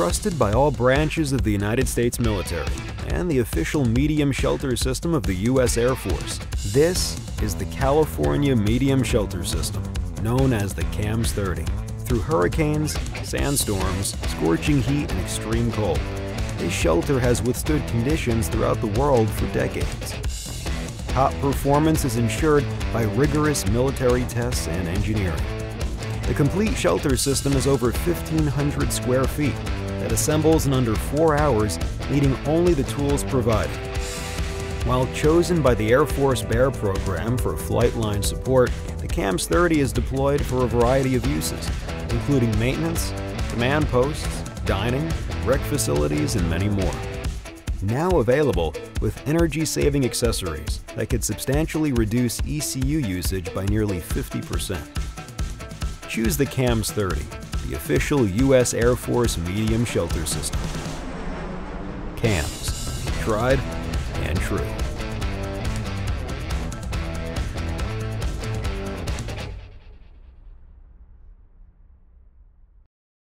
Trusted by all branches of the United States military and the official medium shelter system of the U.S. Air Force, this is the California Medium Shelter System, known as the CAMSS 30. Through hurricanes, sandstorms, scorching heat, and extreme cold, this shelter has withstood conditions throughout the world for decades. Top performance is ensured by rigorous military tests and engineering. The complete shelter system is over 1,500 square feet that assembles in under four hours, needing only the tools provided. While chosen by the Air Force BEAR program for flight line support, the CAMSS 30 is deployed for a variety of uses, including maintenance, command posts, dining, rec facilities, and many more. Now available with energy-saving accessories that could substantially reduce ECU usage by nearly 50%. Choose the CAMSS 30, the official U.S. Air Force medium shelter system. CAMSS, tried and true.